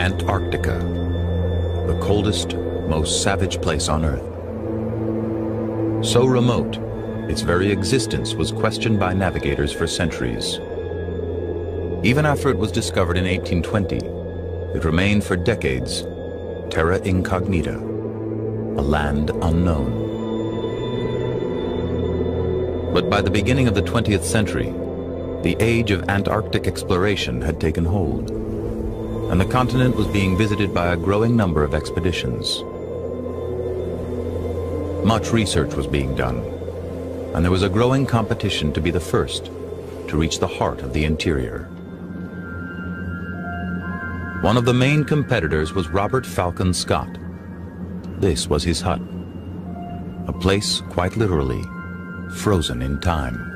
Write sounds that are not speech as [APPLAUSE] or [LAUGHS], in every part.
Antarctica, the coldest, most savage place on Earth. So remote, its very existence was questioned by navigators for centuries. Even after it was discovered in 1820, it remained for decades terra incognita, a land unknown. But by the beginning of the 20th century, the age of Antarctic exploration had taken hold, and the continent was being visited by a growing number of expeditions. Much research was being done, and there was a growing competition to be the first to reach the heart of the interior. One of the main competitors was Robert Falcon Scott. This was his hut, a place quite literally frozen in time.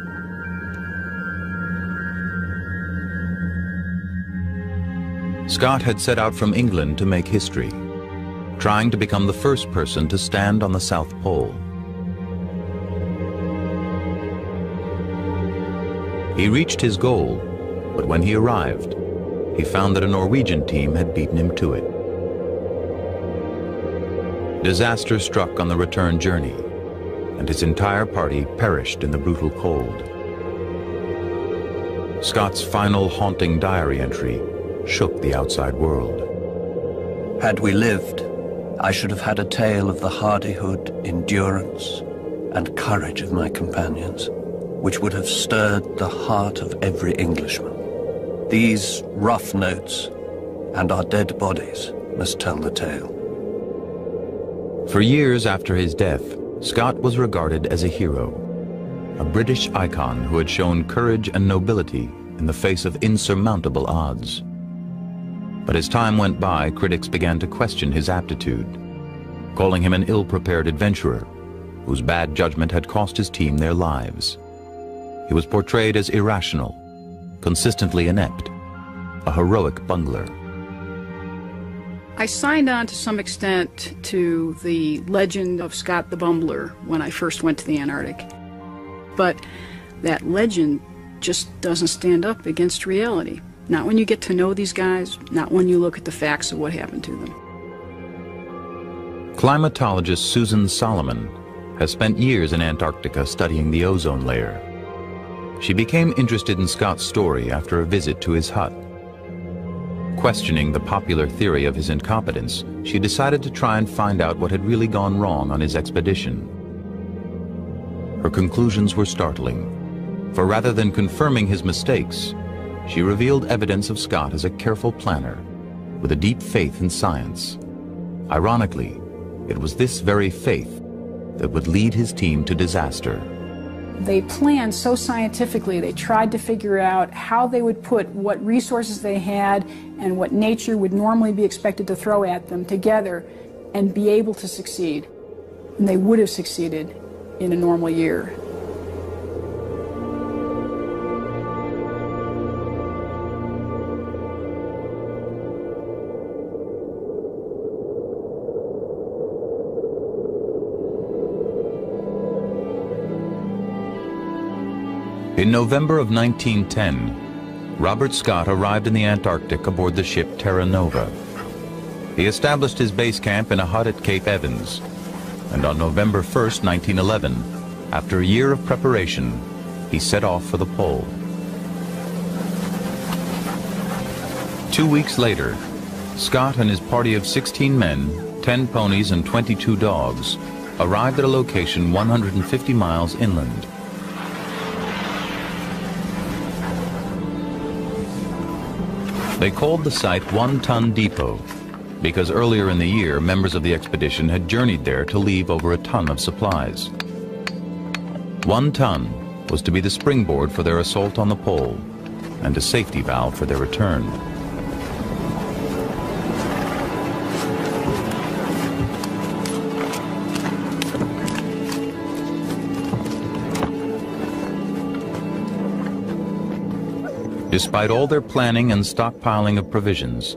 Scott had set out from England to make history, trying to become the first person to stand on the South Pole. He reached his goal, but when he arrived, he found that a Norwegian team had beaten him to it. Disaster struck on the return journey, and his entire party perished in the brutal cold. Scott's final haunting diary entry shook the outside world. Had we lived, I should have had a tale of the hardihood, endurance, and courage of my companions, which would have stirred the heart of every Englishman. These rough notes and our dead bodies must tell the tale. For years after his death, Scott was regarded as a hero, a British icon who had shown courage and nobility in the face of insurmountable odds. But as time went by, critics began to question his aptitude, calling him an ill-prepared adventurer whose bad judgment had cost his team their lives. He was portrayed as irrational, consistently inept, a heroic bungler. I signed on to some extent to the legend of Scott the Bumbler when I first went to the Antarctic. But that legend just doesn't stand up against reality. Not when you get to know these guys, not when you look at the facts of what happened to them. Climatologist Susan Solomon has spent years in Antarctica studying the ozone layer. She became interested in Scott's story after a visit to his hut. Questioning the popular theory of his incompetence, she decided to try and find out what had really gone wrong on his expedition. Her conclusions were startling, for rather than confirming his mistakes, she revealed evidence of Scott as a careful planner with a deep faith in science. Ironically, it was this very faith that would lead his team to disaster. They planned so scientifically, they tried to figure out how they would put what resources they had and what nature would normally be expected to throw at them together and be able to succeed. And they would have succeeded in a normal year. In November of 1910, Robert Scott arrived in the Antarctic aboard the ship Terra Nova. He established his base camp in a hut at Cape Evans, and on November 1st, 1911, after a year of preparation, he set off for the pole. Two weeks later, Scott and his party of 16 men, 10 ponies and 22 dogs arrived at a location 150 miles inland. They called the site One Ton Depot because earlier in the year, members of the expedition had journeyed there to leave over a ton of supplies. One ton was to be the springboard for their assault on the pole and a safety valve for their return. Despite all their planning and stockpiling of provisions,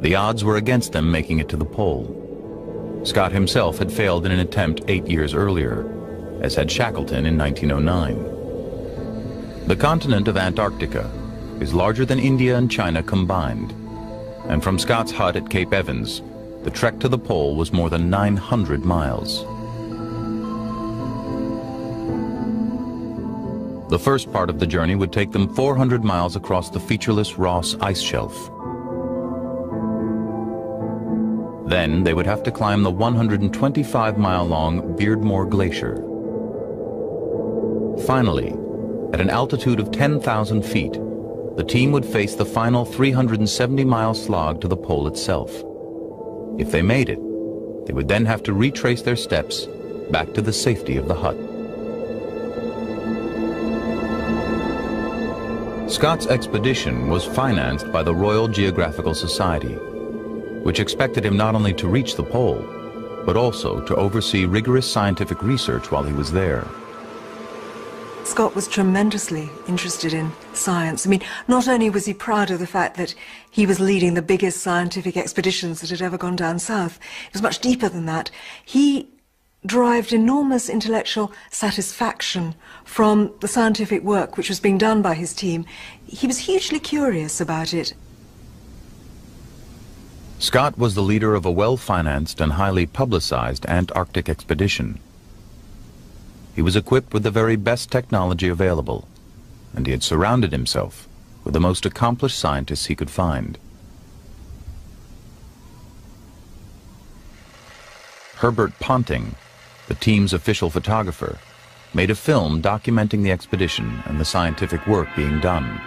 the odds were against them making it to the pole. Scott himself had failed in an attempt eight years earlier, as had Shackleton in 1909. The continent of Antarctica is larger than India and China combined, and from Scott's hut at Cape Evans, the trek to the pole was more than 900 miles. The first part of the journey would take them 400 miles across the featureless Ross ice shelf. Then they would have to climb the 125-mile-long Beardmore Glacier. Finally, at an altitude of 10,000 feet, the team would face the final 370-mile slog to the pole itself. If they made it, they would then have to retrace their steps back to the safety of the hut. Scott's expedition was financed by the Royal Geographical Society, which expected him not only to reach the pole, but also to oversee rigorous scientific research while he was there. Scott was tremendously interested in science. I mean, not only was he proud of the fact that he was leading the biggest scientific expeditions that had ever gone down south, it was much deeper than that. He derived enormous intellectual satisfaction from the scientific work which was being done by his team. He was hugely curious about it. Scott was the leader of a well-financed and highly publicized Antarctic expedition. He was equipped with the very best technology available, and he had surrounded himself with the most accomplished scientists he could find. Herbert Ponting the team's official photographer, made a film documenting the expedition and the scientific work being done.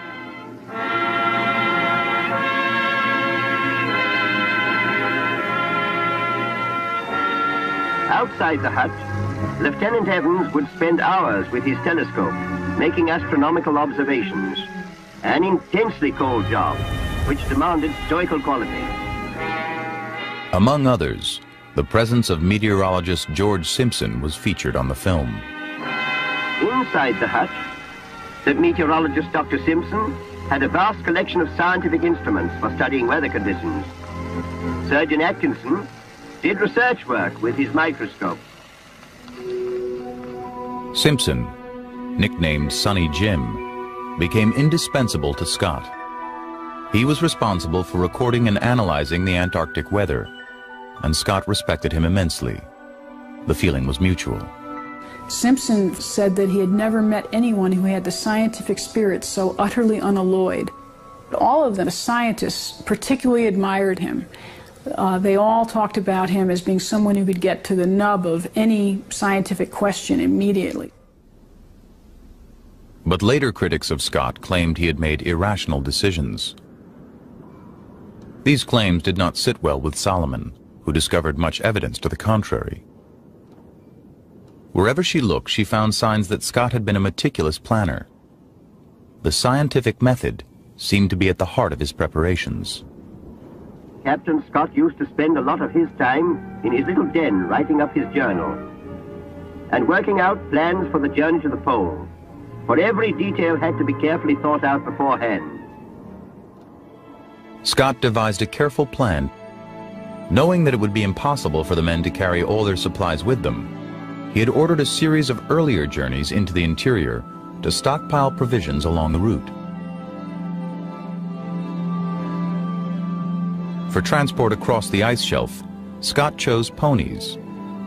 Outside the hut, Lieutenant Evans would spend hours with his telescope, making astronomical observations. An intensely cold job, which demanded stoical quality. Among others, the presence of meteorologist George Simpson was featured on the film. Inside the hut, the meteorologist Dr. Simpson had a vast collection of scientific instruments for studying weather conditions. Surgeon Atkinson did research work with his microscope. Simpson, nicknamed Sunny Jim, became indispensable to Scott. He was responsible for recording and analyzing the Antarctic weather and Scott respected him immensely. The feeling was mutual. Simpson said that he had never met anyone who had the scientific spirit so utterly unalloyed. All of the scientists particularly admired him. Uh, they all talked about him as being someone who could get to the nub of any scientific question immediately. But later critics of Scott claimed he had made irrational decisions. These claims did not sit well with Solomon who discovered much evidence to the contrary. Wherever she looked, she found signs that Scott had been a meticulous planner. The scientific method seemed to be at the heart of his preparations. Captain Scott used to spend a lot of his time in his little den writing up his journal and working out plans for the journey to the pole, for every detail had to be carefully thought out beforehand. Scott devised a careful plan Knowing that it would be impossible for the men to carry all their supplies with them, he had ordered a series of earlier journeys into the interior to stockpile provisions along the route. For transport across the ice shelf, Scott chose ponies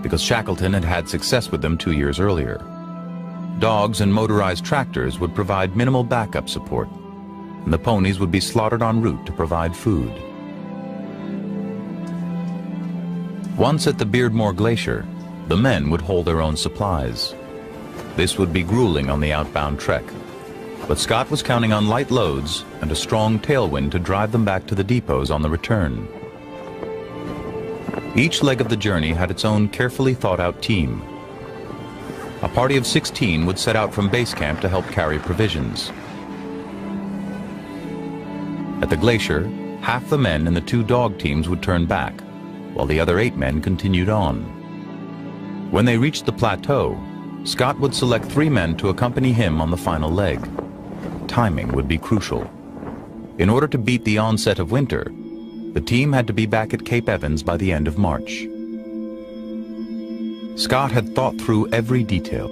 because Shackleton had had success with them two years earlier. Dogs and motorized tractors would provide minimal backup support, and the ponies would be slaughtered en route to provide food. Once at the Beardmore Glacier, the men would hold their own supplies. This would be grueling on the outbound trek, but Scott was counting on light loads and a strong tailwind to drive them back to the depots on the return. Each leg of the journey had its own carefully thought out team. A party of 16 would set out from base camp to help carry provisions. At the glacier, half the men in the two dog teams would turn back, while the other eight men continued on. When they reached the plateau, Scott would select three men to accompany him on the final leg. Timing would be crucial. In order to beat the onset of winter, the team had to be back at Cape Evans by the end of March. Scott had thought through every detail.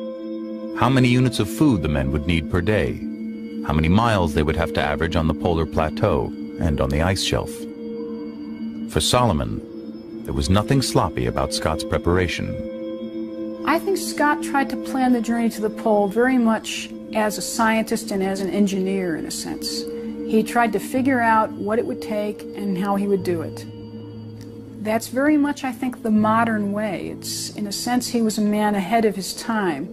How many units of food the men would need per day, how many miles they would have to average on the polar plateau and on the ice shelf. For Solomon, there was nothing sloppy about Scott's preparation. I think Scott tried to plan the journey to the pole very much as a scientist and as an engineer, in a sense. He tried to figure out what it would take and how he would do it. That's very much, I think, the modern way. It's, in a sense, he was a man ahead of his time.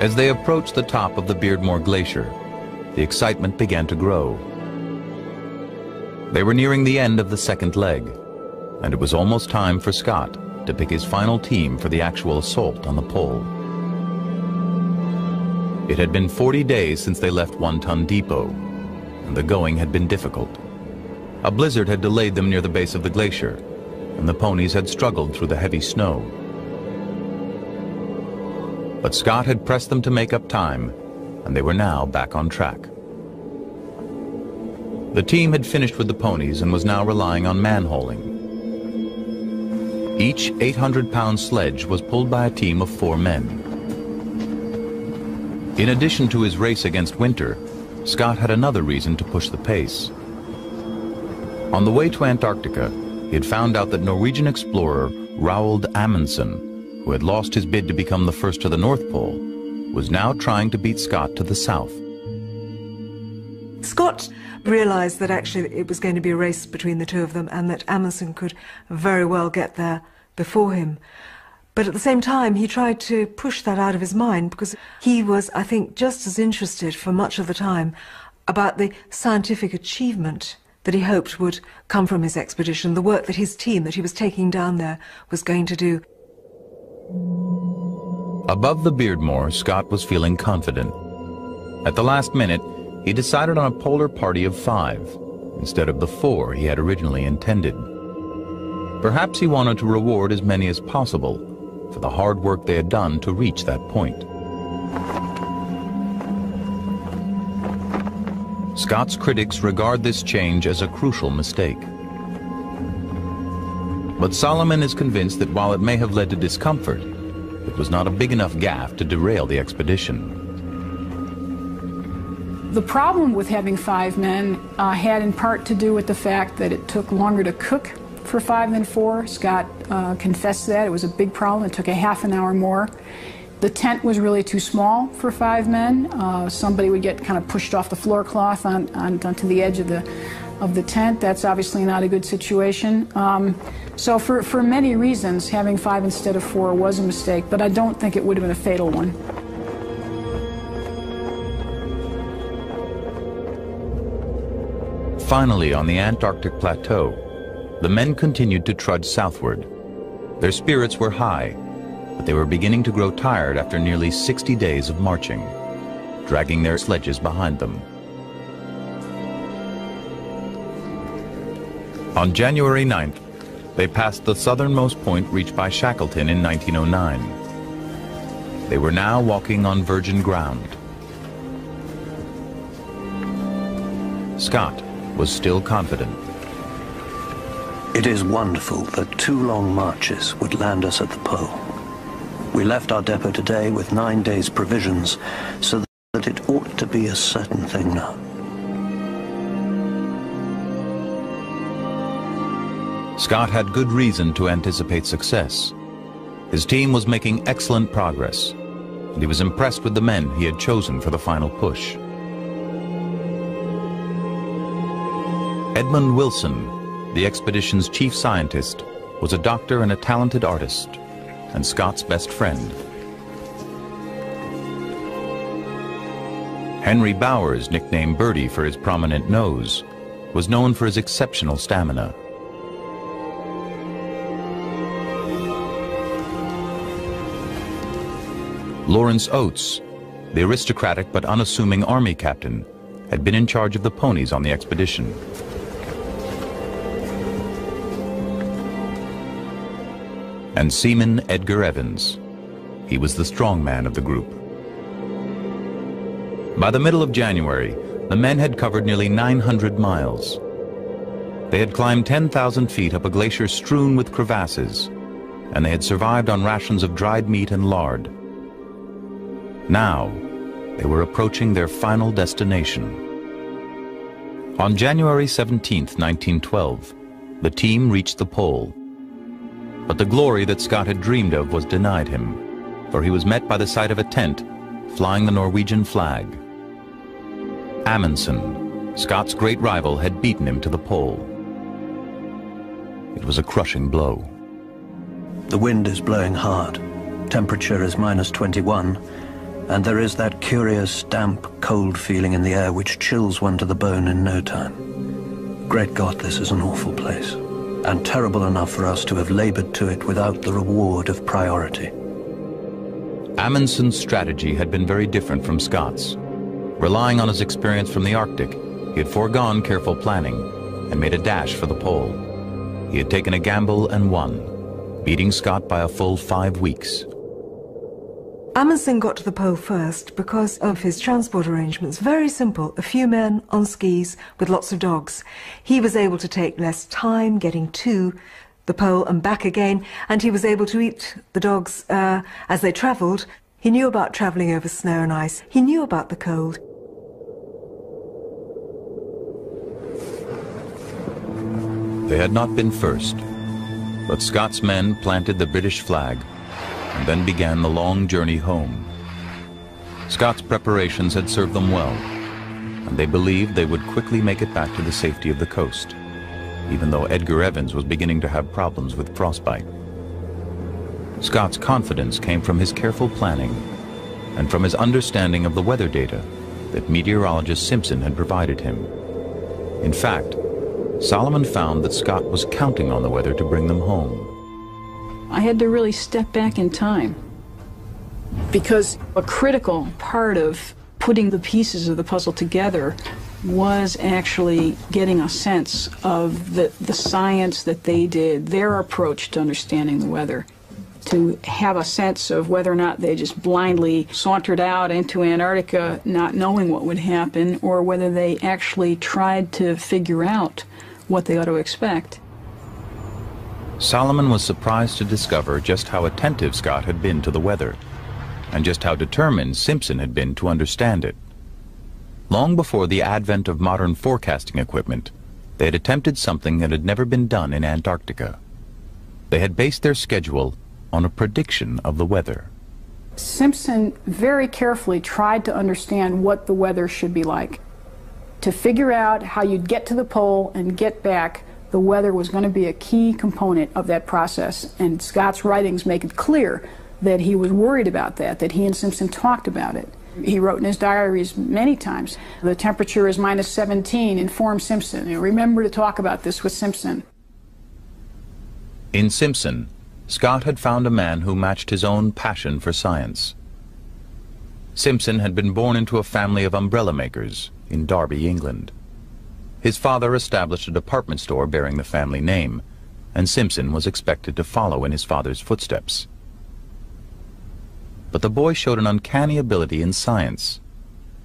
As they approached the top of the Beardmore Glacier, the excitement began to grow. They were nearing the end of the second leg, and it was almost time for Scott to pick his final team for the actual assault on the pole. It had been 40 days since they left One Ton Depot, and the going had been difficult. A blizzard had delayed them near the base of the glacier, and the ponies had struggled through the heavy snow. But Scott had pressed them to make up time, and they were now back on track. The team had finished with the ponies and was now relying on manhauling. Each 800-pound sledge was pulled by a team of four men. In addition to his race against winter, Scott had another reason to push the pace. On the way to Antarctica, he had found out that Norwegian explorer Roald Amundsen, who had lost his bid to become the first to the North Pole, was now trying to beat Scott to the south. Scott realized that actually it was going to be a race between the two of them and that Amundsen could very well get there before him. But at the same time, he tried to push that out of his mind because he was, I think, just as interested for much of the time about the scientific achievement that he hoped would come from his expedition, the work that his team that he was taking down there was going to do. Above the Beardmore, Scott was feeling confident. At the last minute, he decided on a polar party of five, instead of the four he had originally intended. Perhaps he wanted to reward as many as possible, for the hard work they had done to reach that point. Scott's critics regard this change as a crucial mistake. But Solomon is convinced that while it may have led to discomfort, it was not a big enough gaffe to derail the expedition. The problem with having five men uh, had in part to do with the fact that it took longer to cook for five than four. Scott uh, confessed that. It was a big problem. It took a half an hour more. The tent was really too small for five men. Uh, somebody would get kind of pushed off the floor cloth on, on, onto the edge of the, of the tent. That's obviously not a good situation. Um, so for, for many reasons, having five instead of four was a mistake, but I don't think it would have been a fatal one. Finally, on the Antarctic plateau, the men continued to trudge southward. Their spirits were high, but they were beginning to grow tired after nearly 60 days of marching, dragging their sledges behind them. On January 9th, they passed the southernmost point reached by Shackleton in 1909. They were now walking on virgin ground. Scott was still confident. It is wonderful that two long marches would land us at the pole. We left our depot today with nine days' provisions, so that it ought to be a certain thing now. Scott had good reason to anticipate success. His team was making excellent progress, and he was impressed with the men he had chosen for the final push. Edmund Wilson the expedition's chief scientist, was a doctor and a talented artist, and Scott's best friend. Henry Bowers, nicknamed Birdie for his prominent nose, was known for his exceptional stamina. Lawrence Oates, the aristocratic but unassuming army captain, had been in charge of the ponies on the expedition. And Seaman Edgar Evans. He was the strong man of the group. By the middle of January, the men had covered nearly 900 miles. They had climbed 10,000 feet up a glacier strewn with crevasses, and they had survived on rations of dried meat and lard. Now, they were approaching their final destination. On January 17, 1912, the team reached the pole. But the glory that Scott had dreamed of was denied him, for he was met by the sight of a tent flying the Norwegian flag. Amundsen, Scott's great rival, had beaten him to the pole. It was a crushing blow. The wind is blowing hard. Temperature is minus 21, and there is that curious, damp, cold feeling in the air which chills one to the bone in no time. Great God, this is an awful place, and terrible enough for us to have labored to it without the reward of priority. Amundsen's strategy had been very different from Scott's. Relying on his experience from the Arctic, he had foregone careful planning and made a dash for the pole. He had taken a gamble and won, beating Scott by a full five weeks. Amundsen got to the pole first because of his transport arrangements. Very simple. A few men on skis with lots of dogs. He was able to take less time getting to the pole and back again, and he was able to eat the dogs uh, as they travelled. He knew about travelling over snow and ice. He knew about the cold. They had not been first, but Scott's men planted the British flag and then began the long journey home. Scott's preparations had served them well, and they believed they would quickly make it back to the safety of the coast, even though Edgar Evans was beginning to have problems with frostbite. Scott's confidence came from his careful planning and from his understanding of the weather data that meteorologist Simpson had provided him. In fact, Solomon found that Scott was counting on the weather to bring them home. I had to really step back in time because a critical part of putting the pieces of the puzzle together was actually getting a sense of the, the science that they did, their approach to understanding the weather, to have a sense of whether or not they just blindly sauntered out into Antarctica not knowing what would happen, or whether they actually tried to figure out what they ought to expect. Solomon was surprised to discover just how attentive Scott had been to the weather, and just how determined Simpson had been to understand it. Long before the advent of modern forecasting equipment, they had attempted something that had never been done in Antarctica. They had based their schedule on a prediction of the weather. Simpson very carefully tried to understand what the weather should be like. To figure out how you'd get to the pole and get back the weather was going to be a key component of that process. And Scott's writings make it clear that he was worried about that, that he and Simpson talked about it. He wrote in his diaries many times, the temperature is minus 17, inform Simpson. You remember to talk about this with Simpson. In Simpson, Scott had found a man who matched his own passion for science. Simpson had been born into a family of umbrella makers in Derby, England. His father established a department store bearing the family name, and Simpson was expected to follow in his father's footsteps. But the boy showed an uncanny ability in science,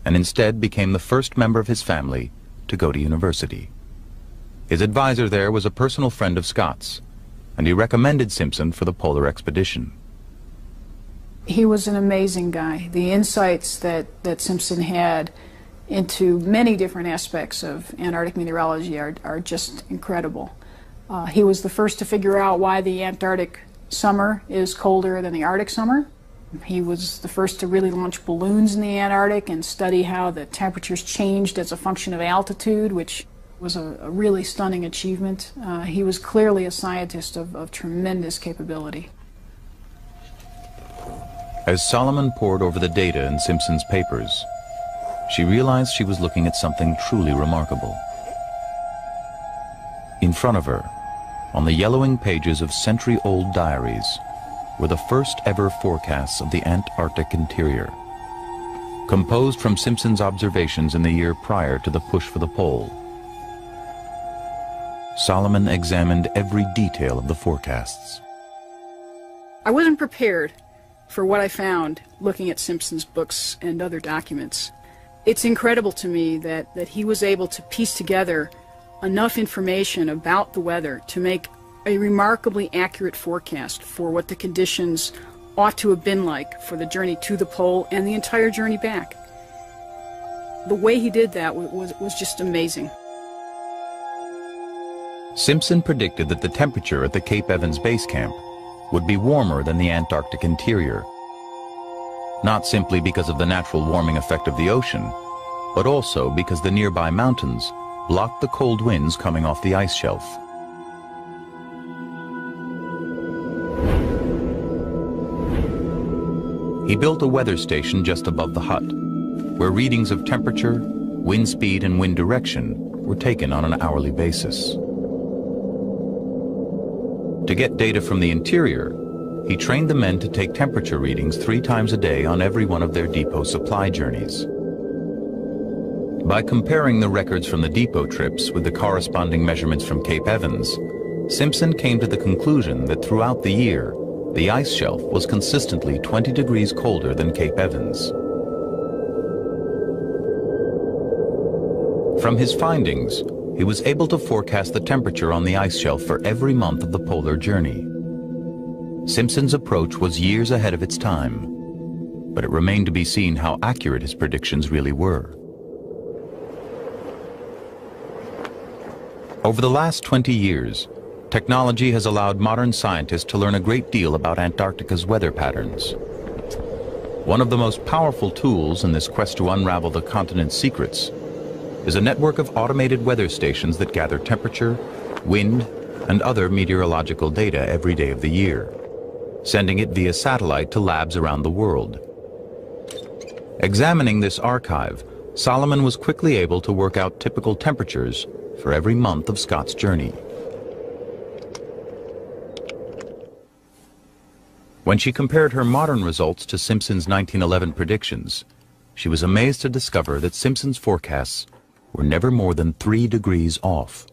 and instead became the first member of his family to go to university. His advisor there was a personal friend of Scott's, and he recommended Simpson for the polar expedition. He was an amazing guy. The insights that, that Simpson had into many different aspects of Antarctic meteorology are, are just incredible. Uh, he was the first to figure out why the Antarctic summer is colder than the Arctic summer. He was the first to really launch balloons in the Antarctic and study how the temperatures changed as a function of altitude, which was a, a really stunning achievement. Uh, he was clearly a scientist of, of tremendous capability. As Solomon pored over the data in Simpson's papers, she realized she was looking at something truly remarkable. In front of her, on the yellowing pages of century-old diaries, were the first ever forecasts of the Antarctic interior, composed from Simpson's observations in the year prior to the push for the pole. Solomon examined every detail of the forecasts. I wasn't prepared for what I found looking at Simpson's books and other documents. It's incredible to me that, that he was able to piece together enough information about the weather to make a remarkably accurate forecast for what the conditions ought to have been like for the journey to the pole and the entire journey back. The way he did that was, was just amazing. Simpson predicted that the temperature at the Cape Evans base camp would be warmer than the Antarctic interior. Not simply because of the natural warming effect of the ocean, but also because the nearby mountains blocked the cold winds coming off the ice shelf. He built a weather station just above the hut, where readings of temperature, wind speed, and wind direction were taken on an hourly basis. To get data from the interior, he trained the men to take temperature readings three times a day on every one of their depot supply journeys. By comparing the records from the depot trips with the corresponding measurements from Cape Evans, Simpson came to the conclusion that throughout the year, the ice shelf was consistently 20 degrees colder than Cape Evans. From his findings, he was able to forecast the temperature on the ice shelf for every month of the polar journey. Simpson's approach was years ahead of its time, but it remained to be seen how accurate his predictions really were. Over the last 20 years, technology has allowed modern scientists to learn a great deal about Antarctica's weather patterns. One of the most powerful tools in this quest to unravel the continent's secrets is a network of automated weather stations that gather temperature, wind, and other meteorological data every day of the year, sending it via satellite to labs around the world. Examining this archive, Solomon was quickly able to work out typical temperatures for every month of Scott's journey. When she compared her modern results to Simpson's 1911 predictions, she was amazed to discover that Simpson's forecasts were never more than three degrees off.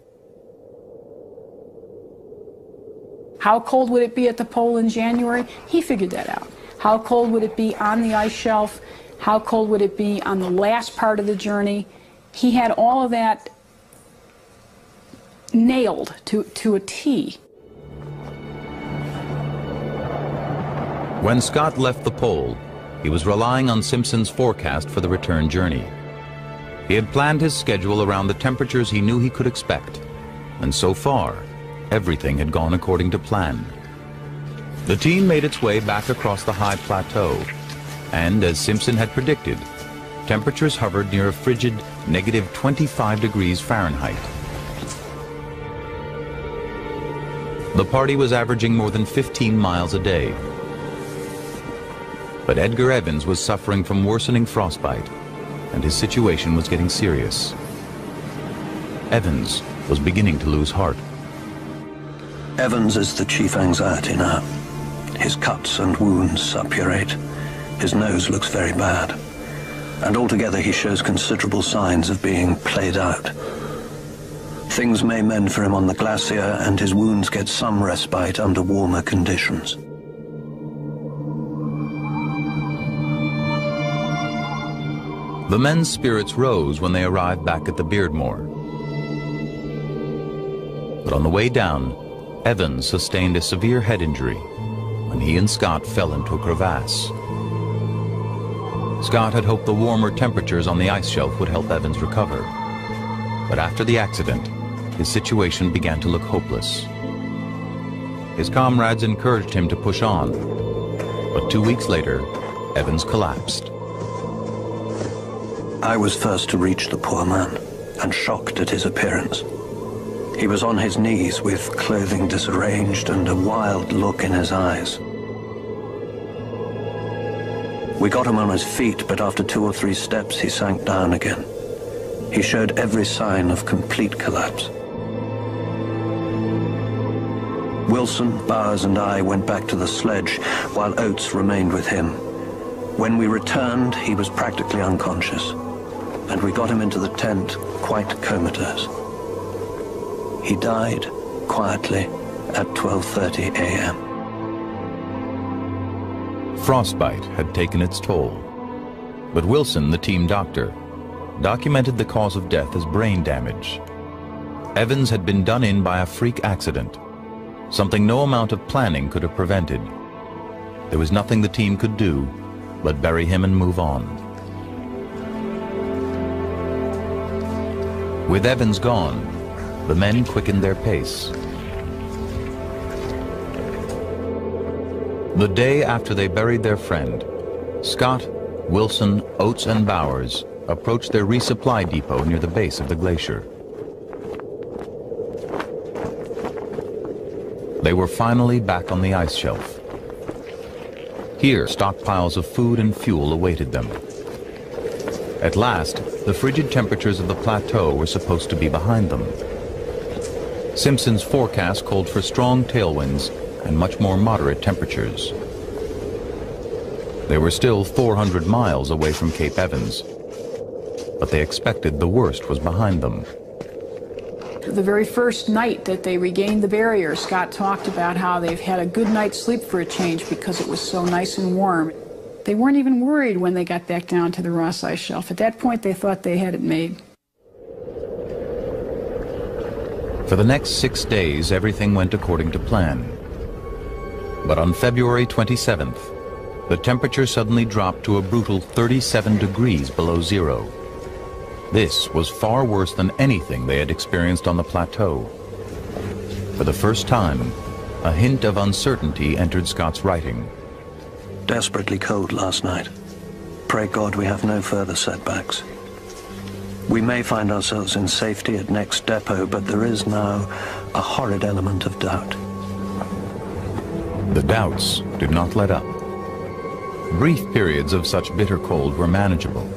How cold would it be at the pole in January? He figured that out. How cold would it be on the ice shelf? How cold would it be on the last part of the journey? He had all of that nailed to, to a T. When Scott left the pole, he was relying on Simpson's forecast for the return journey. He had planned his schedule around the temperatures he knew he could expect, and so far, everything had gone according to plan. The team made its way back across the high plateau, and as Simpson had predicted, temperatures hovered near a frigid negative 25 degrees Fahrenheit. The party was averaging more than 15 miles a day. But Edgar Evans was suffering from worsening frostbite and his situation was getting serious. Evans was beginning to lose heart. Evans is the chief anxiety now. His cuts and wounds suppurate. His nose looks very bad. And altogether he shows considerable signs of being played out. Things may mend for him on the glacier and his wounds get some respite under warmer conditions. The men's spirits rose when they arrived back at the Beardmore. But on the way down, Evans sustained a severe head injury when he and Scott fell into a crevasse. Scott had hoped the warmer temperatures on the ice shelf would help Evans recover. But after the accident, his situation began to look hopeless. His comrades encouraged him to push on, but two weeks later, Evans collapsed. I was first to reach the poor man, and shocked at his appearance. He was on his knees with clothing disarranged and a wild look in his eyes. We got him on his feet, but after two or three steps he sank down again. He showed every sign of complete collapse. Wilson, Bowers and I went back to the sledge while Oates remained with him. When we returned, he was practically unconscious and we got him into the tent quite comatose. He died quietly at 12.30 a.m. Frostbite had taken its toll, but Wilson, the team doctor, documented the cause of death as brain damage. Evans had been done in by a freak accident, something no amount of planning could have prevented. There was nothing the team could do but bury him and move on. With Evans gone, the men quickened their pace. The day after they buried their friend, Scott, Wilson, Oates, and Bowers approached their resupply depot near the base of the glacier. They were finally back on the ice shelf. Here, stockpiles of food and fuel awaited them. At last, the frigid temperatures of the plateau were supposed to be behind them. Simpson's forecast called for strong tailwinds and much more moderate temperatures. They were still 400 miles away from Cape Evans, but they expected the worst was behind them. The very first night that they regained the barrier, Scott talked about how they've had a good night's sleep for a change because it was so nice and warm. They weren't even worried when they got back down to the Ross Ice Shelf. At that point, they thought they had it made. For the next six days, everything went according to plan. But on February 27th, the temperature suddenly dropped to a brutal 37 degrees below zero. This was far worse than anything they had experienced on the plateau. For the first time, a hint of uncertainty entered Scott's writing desperately cold last night. Pray God we have no further setbacks. We may find ourselves in safety at next depot, but there is now a horrid element of doubt. The doubts did not let up. Brief periods of such bitter cold were manageable,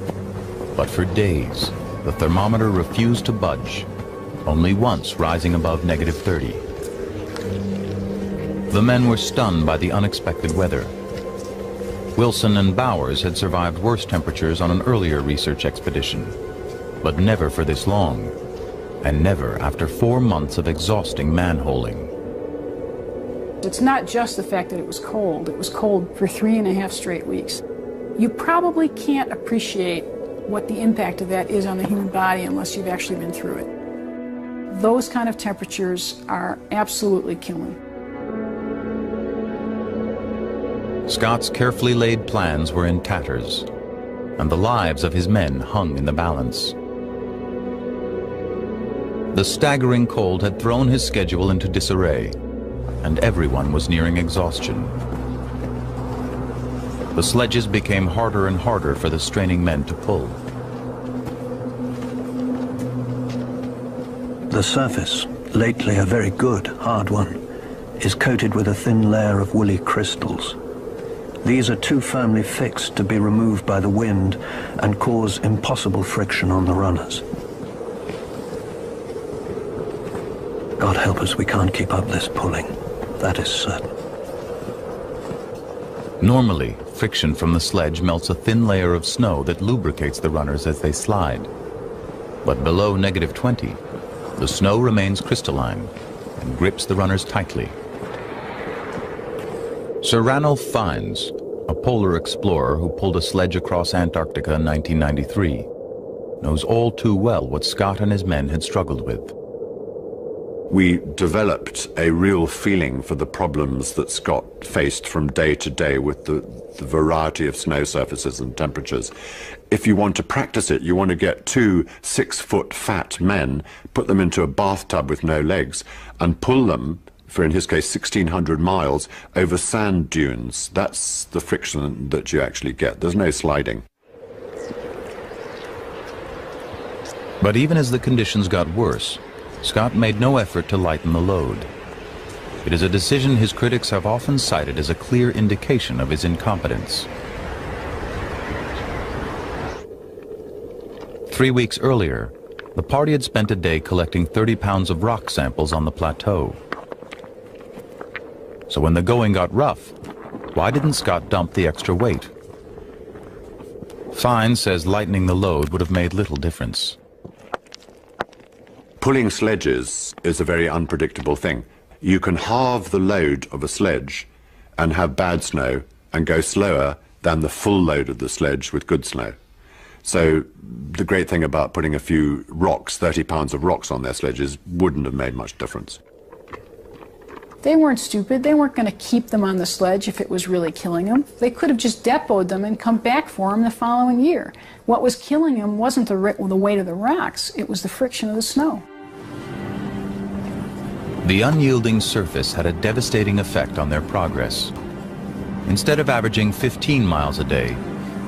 but for days the thermometer refused to budge, only once rising above negative 30. The men were stunned by the unexpected weather. Wilson and Bowers had survived worse temperatures on an earlier research expedition, but never for this long, and never after four months of exhausting manhauling. It's not just the fact that it was cold. It was cold for three and a half straight weeks. You probably can't appreciate what the impact of that is on the human body unless you've actually been through it. Those kind of temperatures are absolutely killing. Scott's carefully laid plans were in tatters, and the lives of his men hung in the balance. The staggering cold had thrown his schedule into disarray, and everyone was nearing exhaustion. The sledges became harder and harder for the straining men to pull. The surface, lately a very good, hard one, is coated with a thin layer of woolly crystals. These are too firmly fixed to be removed by the wind and cause impossible friction on the runners. God help us, we can't keep up this pulling. That is certain. Normally, friction from the sledge melts a thin layer of snow that lubricates the runners as they slide. But below negative 20, the snow remains crystalline and grips the runners tightly. Sir Ranulph Fiennes, a polar explorer who pulled a sledge across Antarctica in 1993, knows all too well what Scott and his men had struggled with. We developed a real feeling for the problems that Scott faced from day to day with the, the variety of snow surfaces and temperatures. If you want to practice it, you want to get two six-foot fat men, put them into a bathtub with no legs, and pull them for in his case 1600 miles over sand dunes. That's the friction that you actually get. There's no sliding. But even as the conditions got worse, Scott made no effort to lighten the load. It is a decision his critics have often cited as a clear indication of his incompetence. Three weeks earlier, the party had spent a day collecting 30 pounds of rock samples on the plateau. So when the going got rough, why didn't Scott dump the extra weight? Fiennes says lightening the load would have made little difference. Pulling sledges is a very unpredictable thing. You can halve the load of a sledge and have bad snow and go slower than the full load of the sledge with good snow. So the great thing about putting a few rocks, 30 pounds of rocks on their sledges, wouldn't have made much difference. They weren't stupid. They weren't going to keep them on the sledge if it was really killing them. They could have just depoted them and come back for them the following year. What was killing them wasn't the, the weight of the rocks, it was the friction of the snow. The unyielding surface had a devastating effect on their progress. Instead of averaging 15 miles a day,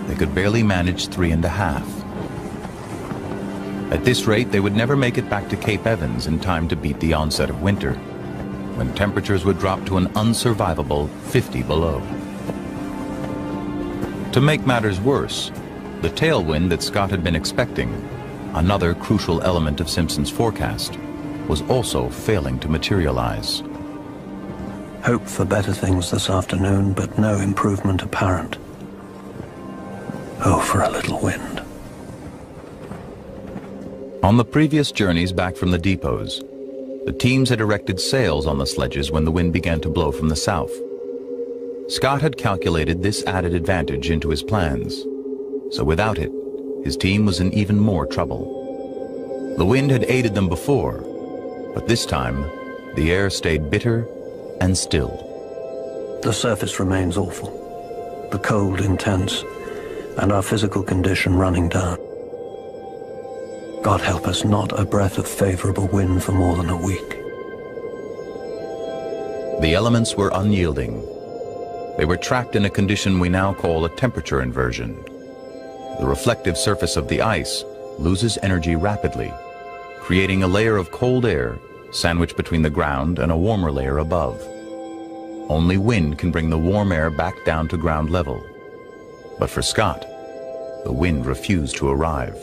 they could barely manage three and a half. At this rate, they would never make it back to Cape Evans in time to beat the onset of winter, when temperatures would drop to an unsurvivable 50 below. To make matters worse, the tailwind that Scott had been expecting, another crucial element of Simpson's forecast, was also failing to materialize. Hope for better things this afternoon, but no improvement apparent. Oh, for a little wind. On the previous journeys back from the depots, the teams had erected sails on the sledges when the wind began to blow from the south. Scott had calculated this added advantage into his plans, so without it, his team was in even more trouble. The wind had aided them before, but this time, the air stayed bitter and still. The surface remains awful. The cold intense, and our physical condition running down. God help us, not a breath of favorable wind for more than a week. The elements were unyielding. They were trapped in a condition we now call a temperature inversion. The reflective surface of the ice loses energy rapidly, creating a layer of cold air sandwiched between the ground and a warmer layer above. Only wind can bring the warm air back down to ground level. But for Scott, the wind refused to arrive.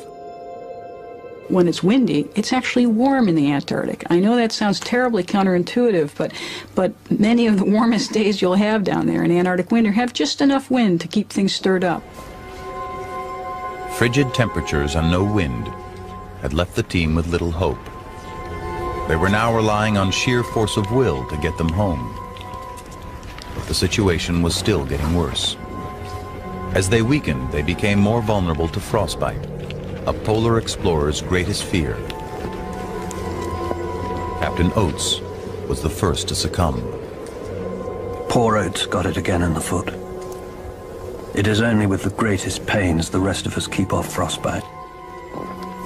When it's windy, it's actually warm in the Antarctic. I know that sounds terribly counterintuitive, but, but many of the [LAUGHS] warmest days you'll have down there in Antarctic winter have just enough wind to keep things stirred up. Frigid temperatures and no wind had left the team with little hope. They were now relying on sheer force of will to get them home. But the situation was still getting worse. As they weakened, they became more vulnerable to frostbite, a polar explorer's greatest fear. Captain Oates was the first to succumb. Poor Oates got it again in the foot. It is only with the greatest pains the rest of us keep off frostbite.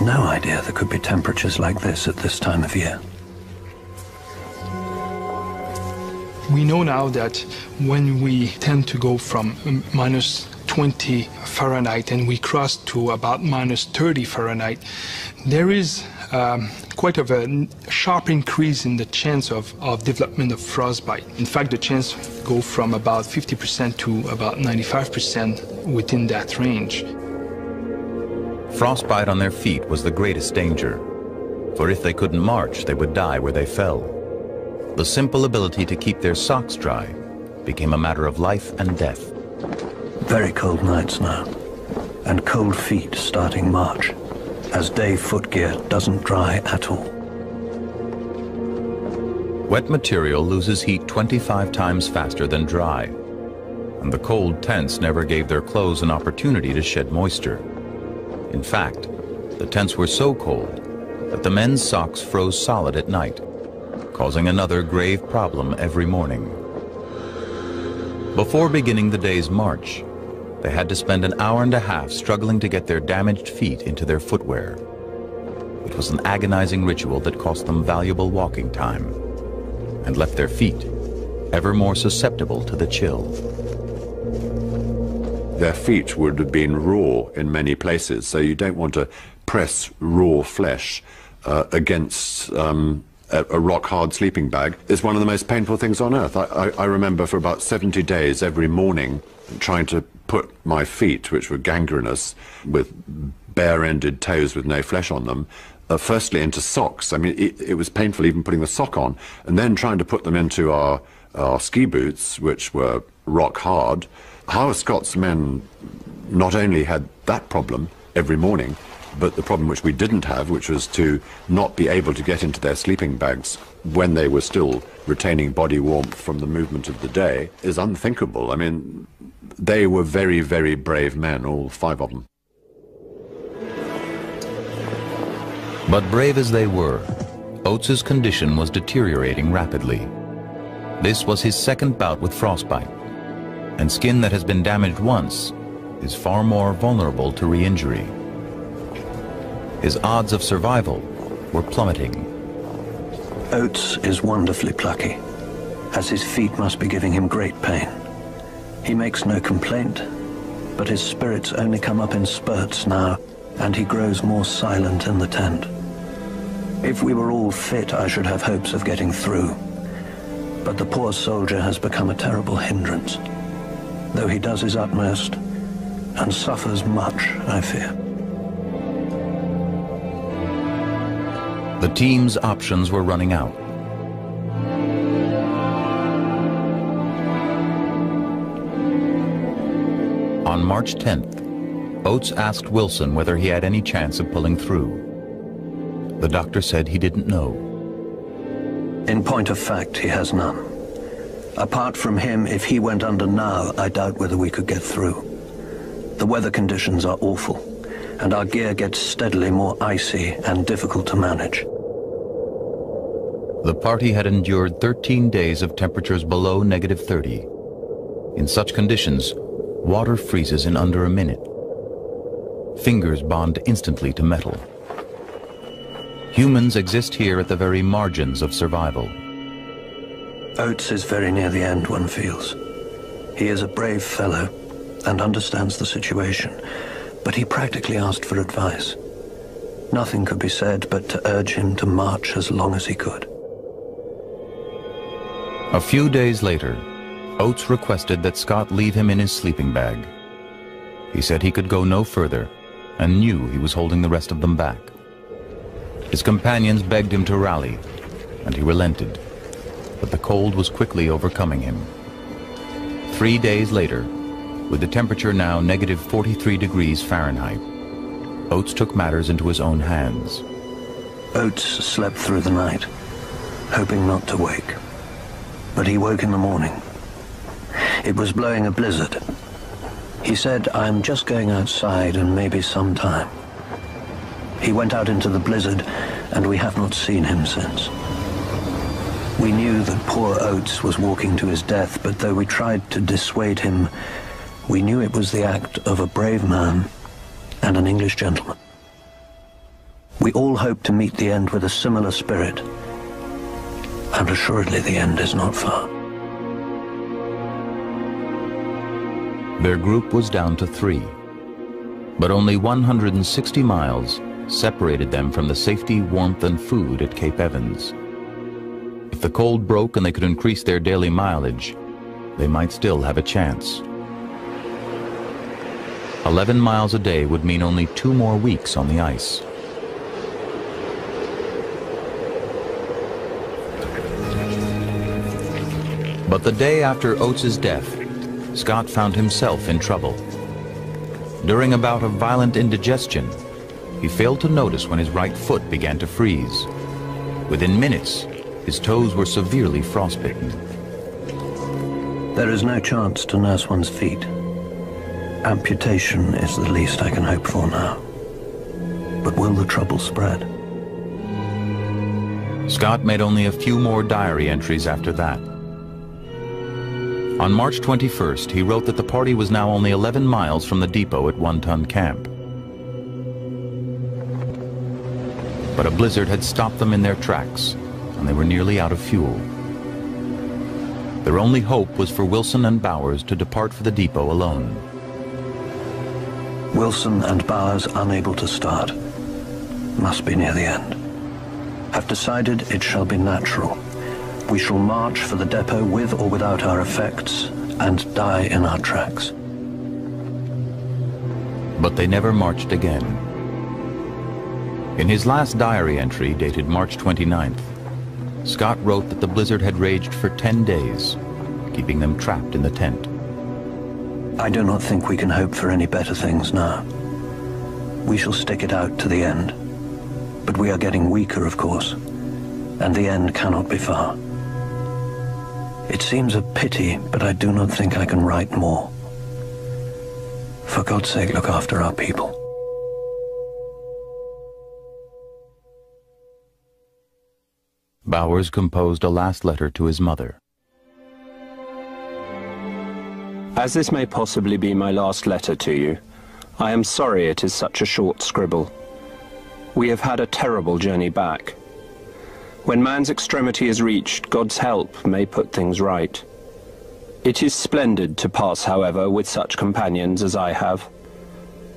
No idea there could be temperatures like this at this time of year. We know now that when we tend to go from minus 20 Fahrenheit and we cross to about minus 30 Fahrenheit, there is um, quite of a sharp increase in the chance of, of development of frostbite. In fact, the chance go from about 50% to about 95% within that range. Frostbite on their feet was the greatest danger, for if they couldn't march, they would die where they fell the simple ability to keep their socks dry became a matter of life and death. Very cold nights now, and cold feet starting March, as day footgear doesn't dry at all. Wet material loses heat 25 times faster than dry, and the cold tents never gave their clothes an opportunity to shed moisture. In fact, the tents were so cold that the men's socks froze solid at night causing another grave problem every morning. Before beginning the day's march, they had to spend an hour and a half struggling to get their damaged feet into their footwear. It was an agonizing ritual that cost them valuable walking time and left their feet ever more susceptible to the chill. Their feet would have been raw in many places, so you don't want to press raw flesh uh, against um, a, a rock hard sleeping bag It's one of the most painful things on earth. I, I, I remember for about 70 days every morning trying to put my feet, which were gangrenous, with bare-ended toes with no flesh on them, uh, firstly into socks. I mean, it, it, was painful even putting the sock on, and then trying to put them into our, our ski boots, which were rock hard. How Scott's men not only had that problem every morning, but the problem which we didn't have, which was to not be able to get into their sleeping bags when they were still retaining body warmth from the movement of the day, is unthinkable. I mean, they were very, very brave men, all five of them. But brave as they were, Oates's condition was deteriorating rapidly. This was his second bout with frostbite, and skin that has been damaged once is far more vulnerable to re-injury his odds of survival were plummeting. Oates is wonderfully plucky, as his feet must be giving him great pain. He makes no complaint, but his spirits only come up in spurts now, and he grows more silent in the tent. If we were all fit, I should have hopes of getting through. But the poor soldier has become a terrible hindrance, though he does his utmost, and suffers much, I fear. The team's options were running out. On March 10th, Oates asked Wilson whether he had any chance of pulling through. The doctor said he didn't know. In point of fact, he has none. Apart from him, if he went under now, I doubt whether we could get through. The weather conditions are awful, and our gear gets steadily more icy and difficult to manage. The party had endured 13 days of temperatures below negative 30. In such conditions, water freezes in under a minute. Fingers bond instantly to metal. Humans exist here at the very margins of survival. Oates is very near the end, one feels. He is a brave fellow and understands the situation, but he practically asked for advice. Nothing could be said but to urge him to march as long as he could. A few days later, Oates requested that Scott leave him in his sleeping bag. He said he could go no further and knew he was holding the rest of them back. His companions begged him to rally, and he relented, but the cold was quickly overcoming him. Three days later, with the temperature now negative 43 degrees Fahrenheit, Oates took matters into his own hands. Oates slept through the night, hoping not to wake but he woke in the morning. It was blowing a blizzard. He said, I'm just going outside and maybe some time. He went out into the blizzard and we have not seen him since. Poor Oates was walking to his death, but though we tried to dissuade him, we knew it was the act of a brave man and an English gentleman. We all hoped to meet the end with a similar spirit, and assuredly the end is not far. Their group was down to three, but only 160 miles separated them from the safety, warmth, and food at Cape Evans. If the cold broke and they could increase their daily mileage, they might still have a chance. 11 miles a day would mean only two more weeks on the ice. But the day after Oates's death, Scott found himself in trouble. During a bout of violent indigestion, he failed to notice when his right foot began to freeze. Within minutes, his toes were severely frostbitten. There is no chance to nurse one's feet. Amputation is the least I can hope for now. But will the trouble spread? Scott made only a few more diary entries after that. On March 21st, he wrote that the party was now only 11 miles from the depot at One Ton Camp. But a blizzard had stopped them in their tracks, and they were nearly out of fuel. Their only hope was for Wilson and Bowers to depart for the depot alone. Wilson and Bowers unable to start. Must be near the end. Have decided it shall be natural. We shall march for the depot with or without our effects and die in our tracks. But they never marched again. In his last diary entry, dated March 29th, Scott wrote that the blizzard had raged for 10 days, keeping them trapped in the tent. I do not think we can hope for any better things now. We shall stick it out to the end. But we are getting weaker, of course, and the end cannot be far. It seems a pity, but I do not think I can write more. For God's sake, look after our people. Bowers composed a last letter to his mother. As this may possibly be my last letter to you, I am sorry it is such a short scribble. We have had a terrible journey back. When man's extremity is reached, God's help may put things right. It is splendid to pass, however, with such companions as I have.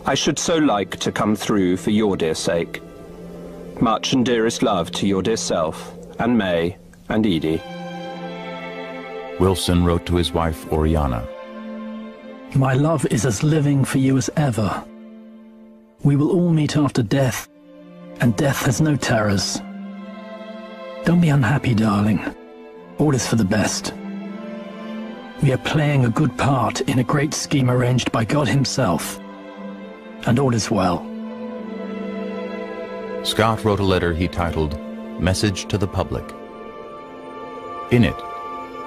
I should so like to come through for your dear sake. Much and dearest love to your dear self, and May, and Edie. Wilson wrote to his wife, Oriana. My love is as living for you as ever. We will all meet after death, and death has no terrors. Don't be unhappy, darling. All is for the best. We are playing a good part in a great scheme arranged by God himself. And all is well. Scott wrote a letter he titled Message to the Public. In it,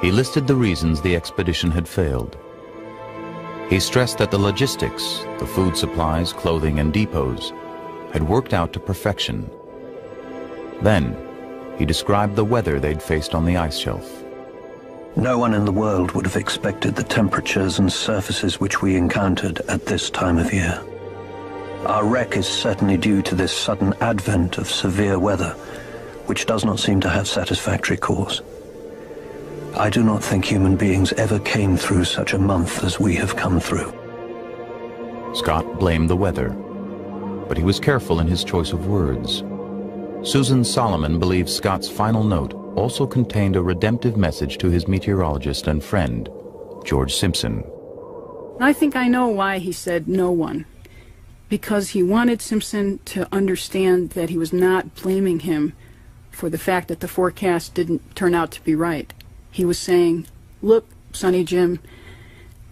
he listed the reasons the expedition had failed. He stressed that the logistics, the food supplies, clothing, and depots, had worked out to perfection. Then, he described the weather they'd faced on the ice shelf. No one in the world would have expected the temperatures and surfaces which we encountered at this time of year. Our wreck is certainly due to this sudden advent of severe weather, which does not seem to have satisfactory cause. I do not think human beings ever came through such a month as we have come through. Scott blamed the weather, but he was careful in his choice of words. Susan Solomon believes Scott's final note also contained a redemptive message to his meteorologist and friend, George Simpson. I think I know why he said no one. Because he wanted Simpson to understand that he was not blaming him for the fact that the forecast didn't turn out to be right. He was saying, look, Sonny Jim,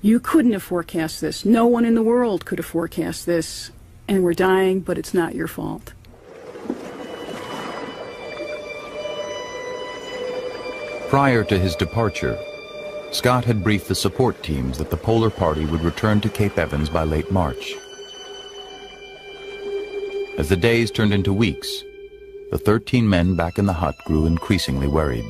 you couldn't have forecast this. No one in the world could have forecast this. And we're dying, but it's not your fault. Prior to his departure, Scott had briefed the support teams that the Polar Party would return to Cape Evans by late March. As the days turned into weeks, the 13 men back in the hut grew increasingly worried.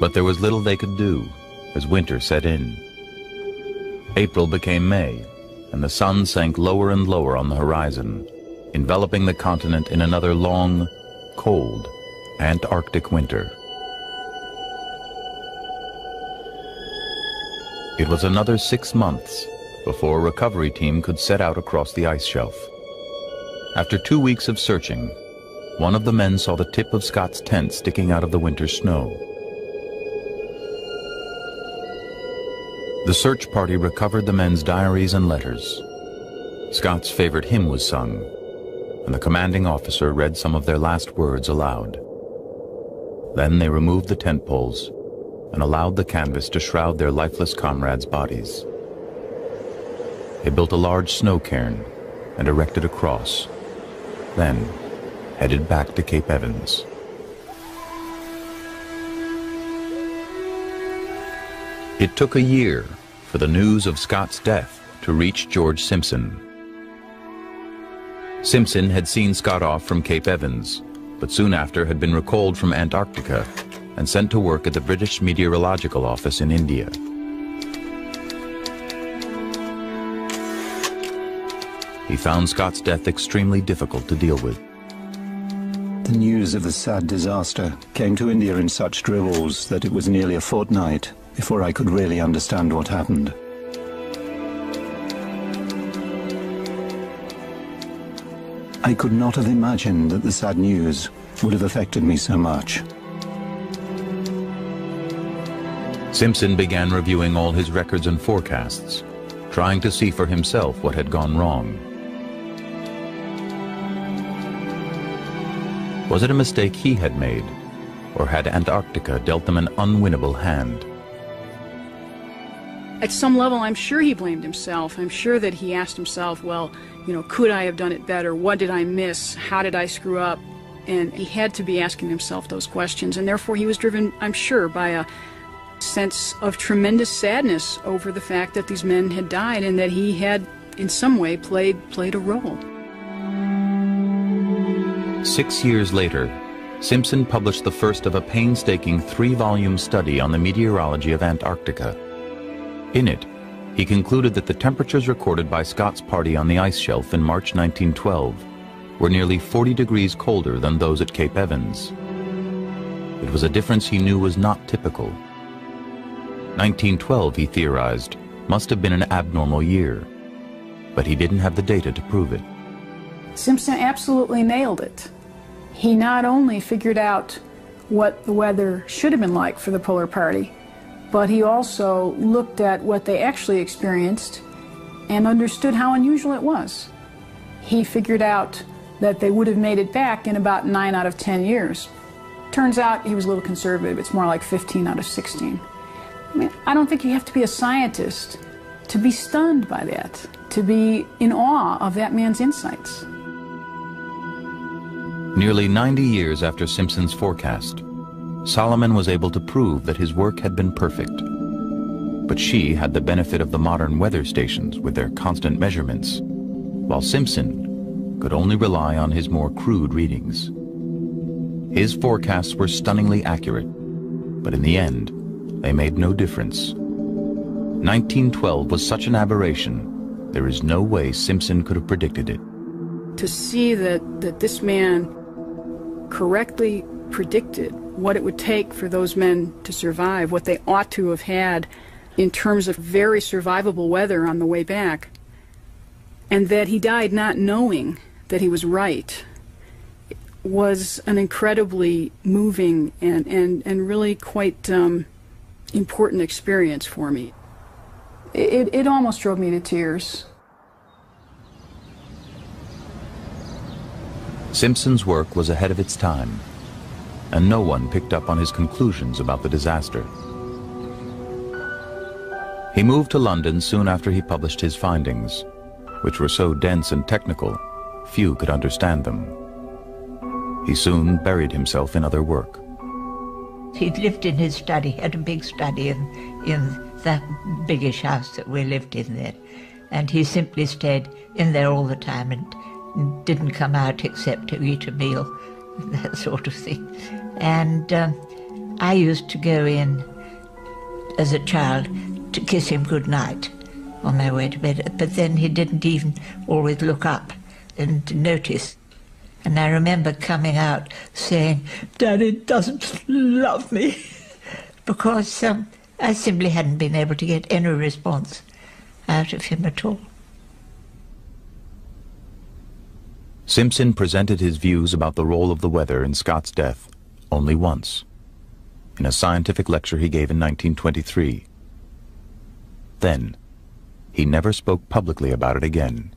But there was little they could do as winter set in. April became May, and the sun sank lower and lower on the horizon, enveloping the continent in another long, cold, Antarctic winter. It was another six months before a recovery team could set out across the ice shelf. After two weeks of searching, one of the men saw the tip of Scott's tent sticking out of the winter snow. The search party recovered the men's diaries and letters. Scott's favorite hymn was sung, and the commanding officer read some of their last words aloud. Then they removed the tent poles and allowed the canvas to shroud their lifeless comrades' bodies. They built a large snow cairn and erected a cross, then headed back to Cape Evans. It took a year for the news of Scott's death to reach George Simpson. Simpson had seen Scott off from Cape Evans, but soon after had been recalled from Antarctica and sent to work at the British Meteorological Office in India. He found Scott's death extremely difficult to deal with. The news of the sad disaster came to India in such dribbles that it was nearly a fortnight before I could really understand what happened. I could not have imagined that the sad news would have affected me so much. Simpson began reviewing all his records and forecasts, trying to see for himself what had gone wrong. Was it a mistake he had made, or had Antarctica dealt them an unwinnable hand? At some level, I'm sure he blamed himself. I'm sure that he asked himself, well, you know, could I have done it better? What did I miss? How did I screw up? And he had to be asking himself those questions, and therefore he was driven, I'm sure, by a sense of tremendous sadness over the fact that these men had died and that he had, in some way, played played a role. Six years later, Simpson published the first of a painstaking three-volume study on the meteorology of Antarctica. In it, he concluded that the temperatures recorded by Scott's party on the ice shelf in March 1912 were nearly 40 degrees colder than those at Cape Evans. It was a difference he knew was not typical. 1912, he theorized, must have been an abnormal year, but he didn't have the data to prove it. Simpson absolutely nailed it. He not only figured out what the weather should have been like for the polar party, but he also looked at what they actually experienced and understood how unusual it was. He figured out that they would have made it back in about 9 out of 10 years. Turns out he was a little conservative. It's more like 15 out of 16. I mean, I don't think you have to be a scientist to be stunned by that, to be in awe of that man's insights. Nearly 90 years after Simpson's forecast, Solomon was able to prove that his work had been perfect. But she had the benefit of the modern weather stations with their constant measurements, while Simpson could only rely on his more crude readings. His forecasts were stunningly accurate, but in the end, they made no difference. 1912 was such an aberration, there is no way Simpson could have predicted it. To see that, that this man correctly predicted what it would take for those men to survive, what they ought to have had in terms of very survivable weather on the way back, and that he died not knowing that he was right was an incredibly moving and, and, and really quite um, important experience for me. It, it almost drove me to tears. Simpson's work was ahead of its time, and no one picked up on his conclusions about the disaster. He moved to London soon after he published his findings, which were so dense and technical, few could understand them. He soon buried himself in other work. He'd lived in his study, had a big study in, in that biggish house that we lived in there. And he simply stayed in there all the time and didn't come out except to eat a meal, [LAUGHS] that sort of thing. And um, I used to go in as a child to kiss him good night on my way to bed, but then he didn't even always look up and notice. And I remember coming out saying, Daddy doesn't love me, [LAUGHS] because um, I simply hadn't been able to get any response out of him at all. Simpson presented his views about the role of the weather in Scott's death only once, in a scientific lecture he gave in 1923. Then, he never spoke publicly about it again.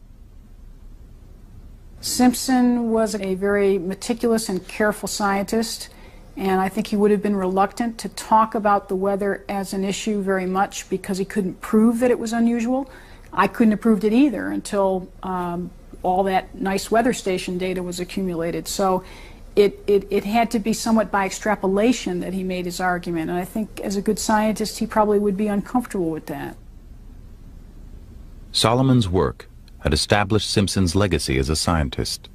Simpson was a very meticulous and careful scientist, and I think he would have been reluctant to talk about the weather as an issue very much because he couldn't prove that it was unusual. I couldn't have proved it either until um, all that nice weather station data was accumulated. So it, it, it had to be somewhat by extrapolation that he made his argument. And I think as a good scientist, he probably would be uncomfortable with that. Solomon's work had established Simpson's legacy as a scientist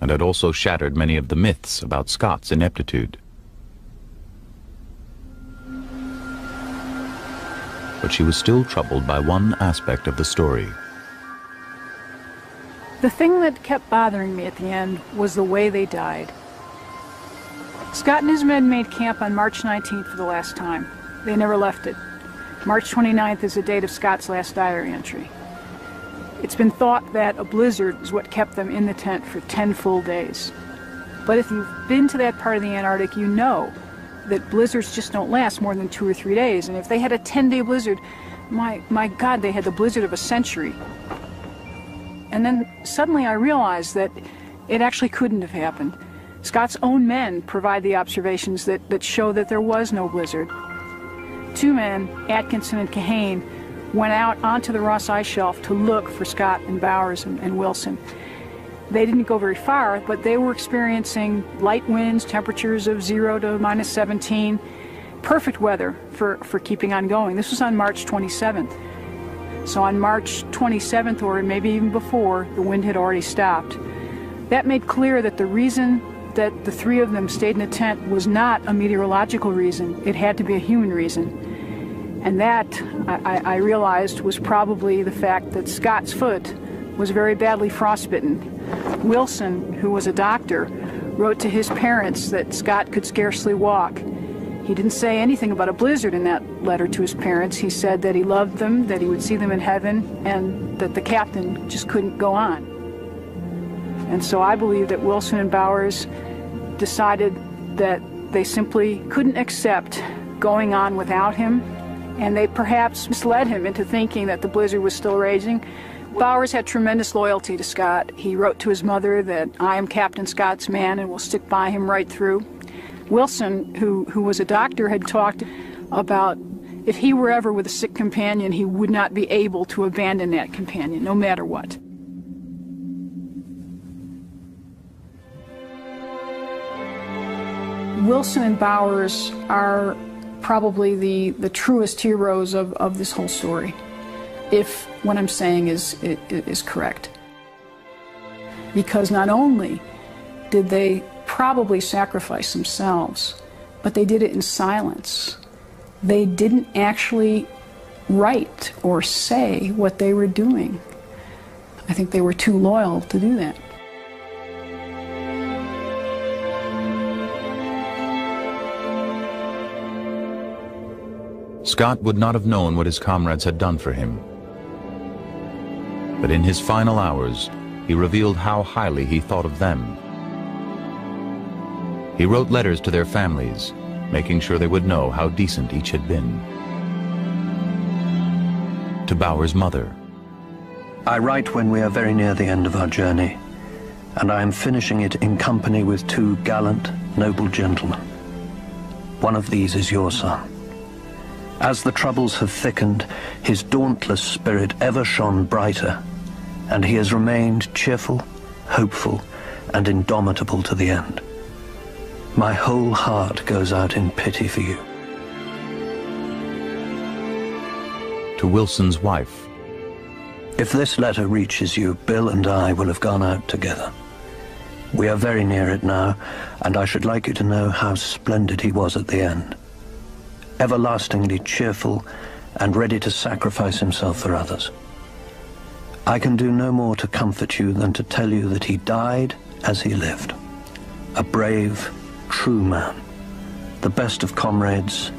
and had also shattered many of the myths about Scott's ineptitude. But she was still troubled by one aspect of the story. The thing that kept bothering me at the end was the way they died. Scott and his men made camp on March 19th for the last time. They never left it. March 29th is the date of Scott's last diary entry. It's been thought that a blizzard is what kept them in the tent for 10 full days. But if you've been to that part of the Antarctic, you know that blizzards just don't last more than two or three days. And if they had a 10-day blizzard, my, my God, they had the blizzard of a century. And then suddenly I realized that it actually couldn't have happened. Scott's own men provide the observations that, that show that there was no blizzard. Two men, Atkinson and Keohane, went out onto the Ross Ice Shelf to look for Scott and Bowers and, and Wilson. They didn't go very far, but they were experiencing light winds, temperatures of 0 to minus 17, perfect weather for, for keeping on going. This was on March 27th. So on March 27th, or maybe even before, the wind had already stopped. That made clear that the reason that the three of them stayed in the tent was not a meteorological reason. It had to be a human reason. And that, I, I realized, was probably the fact that Scott's foot was very badly frostbitten Wilson, who was a doctor, wrote to his parents that Scott could scarcely walk. He didn't say anything about a blizzard in that letter to his parents. He said that he loved them, that he would see them in heaven, and that the captain just couldn't go on. And so I believe that Wilson and Bowers decided that they simply couldn't accept going on without him, and they perhaps misled him into thinking that the blizzard was still raging. Bowers had tremendous loyalty to Scott. He wrote to his mother that I am Captain Scott's man and will stick by him right through. Wilson, who, who was a doctor, had talked about if he were ever with a sick companion, he would not be able to abandon that companion, no matter what. Wilson and Bowers are probably the, the truest heroes of, of this whole story, if what I'm saying is, is correct. Because not only did they probably sacrifice themselves, but they did it in silence. They didn't actually write or say what they were doing. I think they were too loyal to do that. Scott would not have known what his comrades had done for him. But in his final hours, he revealed how highly he thought of them. He wrote letters to their families, making sure they would know how decent each had been. To Bowers' mother. I write when we are very near the end of our journey, and I am finishing it in company with two gallant, noble gentlemen. One of these is your son. As the troubles have thickened, his dauntless spirit ever shone brighter, and he has remained cheerful, hopeful, and indomitable to the end. My whole heart goes out in pity for you. To Wilson's wife. If this letter reaches you, Bill and I will have gone out together. We are very near it now, and I should like you to know how splendid he was at the end everlastingly cheerful and ready to sacrifice himself for others. I can do no more to comfort you than to tell you that he died as he lived, a brave, true man, the best of comrades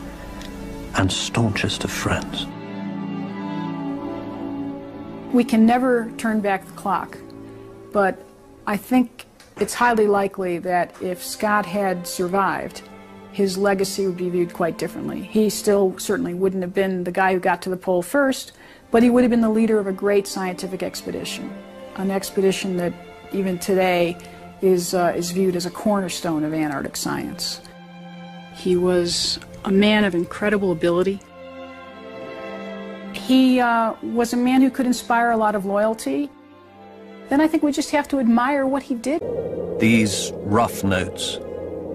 and staunchest of friends. We can never turn back the clock, but I think it's highly likely that if Scott had survived, his legacy would be viewed quite differently. He still certainly wouldn't have been the guy who got to the pole first, but he would have been the leader of a great scientific expedition, an expedition that even today is, uh, is viewed as a cornerstone of Antarctic science. He was a man of incredible ability. He uh, was a man who could inspire a lot of loyalty. Then I think we just have to admire what he did. These rough notes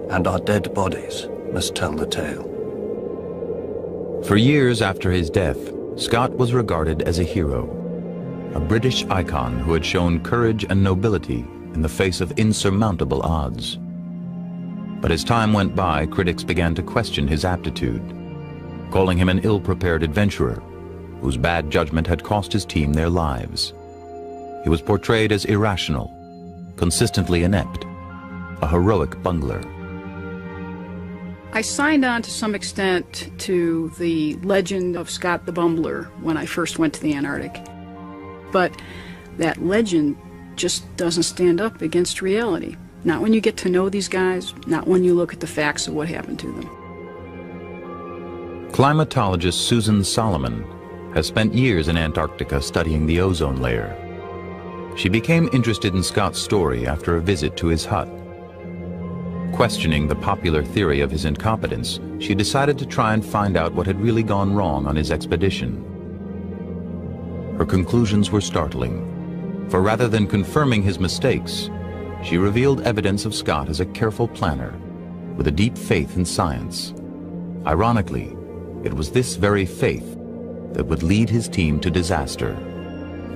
and our dead bodies must tell the tale. For years after his death, Scott was regarded as a hero, a British icon who had shown courage and nobility in the face of insurmountable odds. But as time went by, critics began to question his aptitude, calling him an ill-prepared adventurer whose bad judgment had cost his team their lives. He was portrayed as irrational, consistently inept, a heroic bungler. I signed on to some extent to the legend of Scott the Bumbler when I first went to the Antarctic. But that legend just doesn't stand up against reality. Not when you get to know these guys, not when you look at the facts of what happened to them. Climatologist Susan Solomon has spent years in Antarctica studying the ozone layer. She became interested in Scott's story after a visit to his hut. Questioning the popular theory of his incompetence, she decided to try and find out what had really gone wrong on his expedition. Her conclusions were startling, for rather than confirming his mistakes, she revealed evidence of Scott as a careful planner with a deep faith in science. Ironically, it was this very faith that would lead his team to disaster.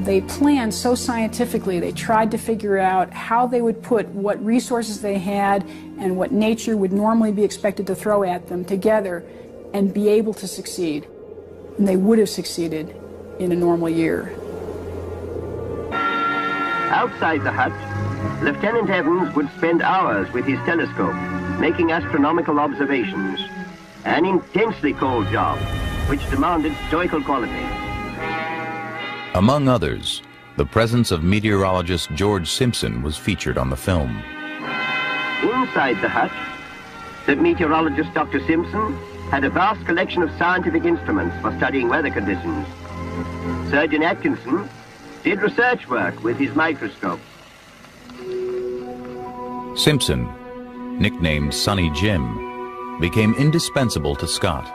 They planned so scientifically, they tried to figure out how they would put what resources they had and what nature would normally be expected to throw at them together and be able to succeed. And they would have succeeded in a normal year. Outside the hut, Lieutenant Evans would spend hours with his telescope making astronomical observations. An intensely cold job, which demanded stoical quality. Among others, the presence of meteorologist George Simpson was featured on the film. Inside the hut, the meteorologist Dr. Simpson had a vast collection of scientific instruments for studying weather conditions. Surgeon Atkinson did research work with his microscope. Simpson, nicknamed Sonny Jim, became indispensable to Scott.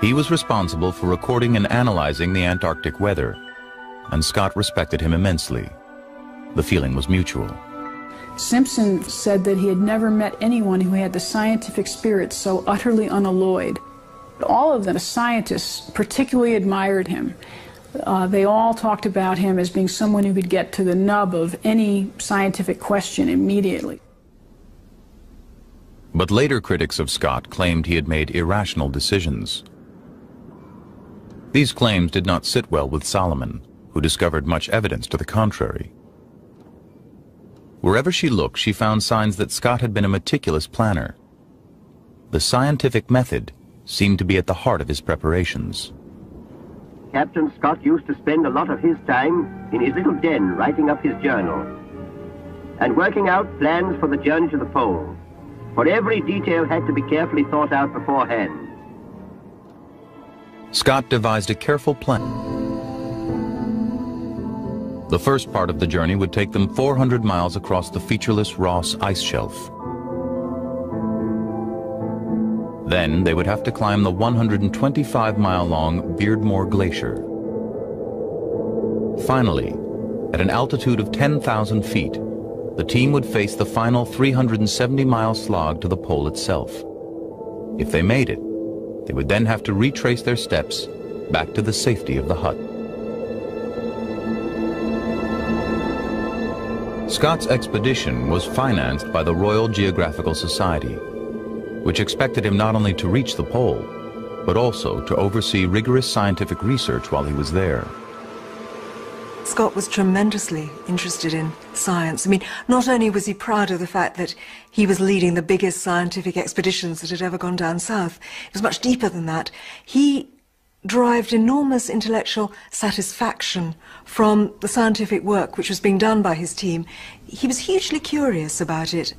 He was responsible for recording and analyzing the Antarctic weather, and Scott respected him immensely. The feeling was mutual. Simpson said that he had never met anyone who had the scientific spirit so utterly unalloyed. All of the scientists particularly admired him. Uh, they all talked about him as being someone who could get to the nub of any scientific question immediately. But later critics of Scott claimed he had made irrational decisions. These claims did not sit well with Solomon, who discovered much evidence to the contrary. Wherever she looked, she found signs that Scott had been a meticulous planner. The scientific method seemed to be at the heart of his preparations. Captain Scott used to spend a lot of his time in his little den writing up his journal and working out plans for the journey to the pole, for every detail had to be carefully thought out beforehand. Scott devised a careful plan. The first part of the journey would take them 400 miles across the featureless Ross ice shelf. Then they would have to climb the 125-mile-long Beardmore Glacier. Finally, at an altitude of 10,000 feet, the team would face the final 370-mile slog to the pole itself. If they made it, they would then have to retrace their steps back to the safety of the hut. Scott's expedition was financed by the Royal Geographical Society, which expected him not only to reach the pole, but also to oversee rigorous scientific research while he was there. Scott was tremendously interested in science. I mean, not only was he proud of the fact that he was leading the biggest scientific expeditions that had ever gone down south, it was much deeper than that. He derived enormous intellectual satisfaction from the scientific work which was being done by his team. He was hugely curious about it.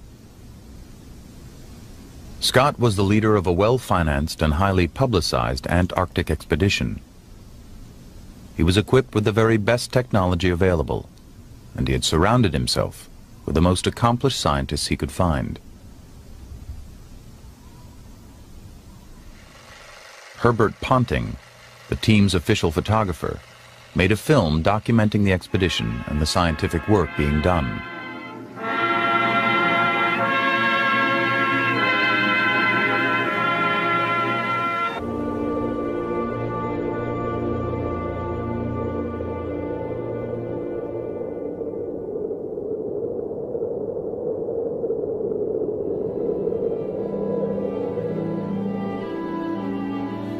Scott was the leader of a well-financed and highly publicized Antarctic expedition. He was equipped with the very best technology available, and he had surrounded himself with the most accomplished scientists he could find. Herbert Ponting the team's official photographer, made a film documenting the expedition and the scientific work being done.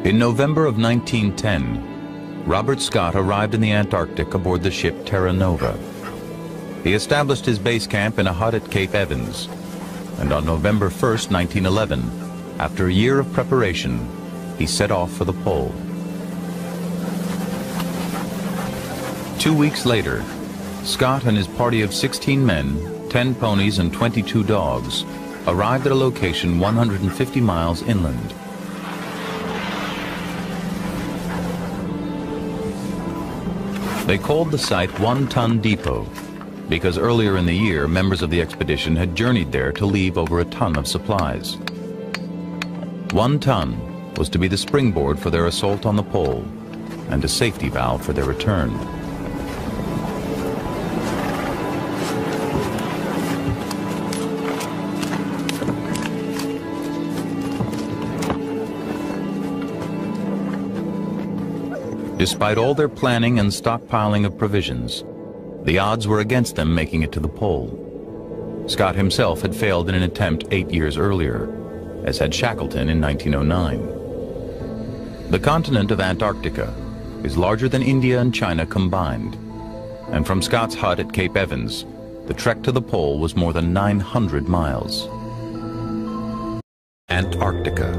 In November of 1910, Robert Scott arrived in the Antarctic aboard the ship Terra Nova. He established his base camp in a hut at Cape Evans, and on November 1, 1911, after a year of preparation, he set off for the pole. Two weeks later, Scott and his party of 16 men, 10 ponies and 22 dogs arrived at a location 150 miles inland. They called the site One Ton Depot because earlier in the year, members of the expedition had journeyed there to leave over a ton of supplies. One ton was to be the springboard for their assault on the pole and a safety valve for their return. Despite all their planning and stockpiling of provisions, the odds were against them making it to the pole. Scott himself had failed in an attempt eight years earlier, as had Shackleton in 1909. The continent of Antarctica is larger than India and China combined, and from Scott's hut at Cape Evans, The trek to the pole was more than 900 miles. Antarctica,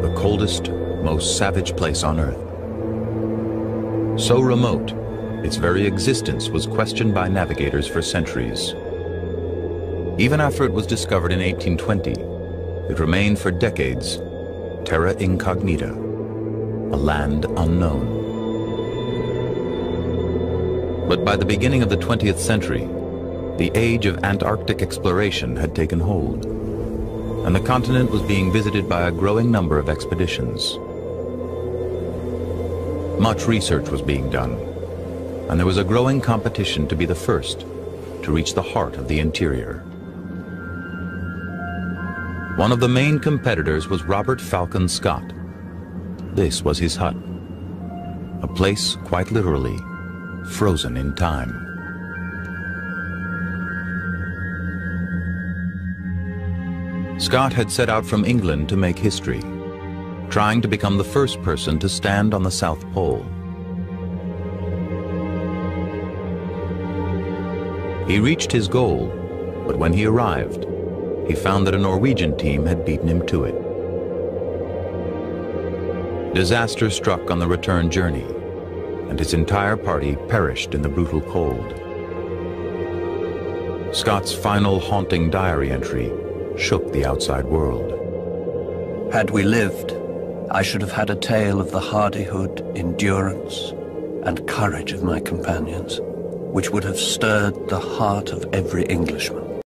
the coldest, most savage place on Earth. So remote, its very existence was questioned by navigators for centuries. Even after it was discovered in 1820, it remained for decades terra incognita, a land unknown. But by the beginning of the 20th century, the age of Antarctic exploration had taken hold, and the continent was being visited by a growing number of expeditions. Much research was being done, and there was a growing competition to be the first to reach the heart of the interior. One of the main competitors was Robert Falcon Scott. This was his hut, a place quite literally frozen in time. Scott had set out from England to make history, trying to become the first person to stand on the South Pole. He reached his goal, but when he arrived, he found that a Norwegian team had beaten him to it. Disaster struck on the return journey, and his entire party perished in the brutal cold. Scott's final haunting diary entry shook the outside world. Had we lived, I should have had a tale of the hardihood, endurance, and courage of my companions, which would have stirred the heart of every Englishman.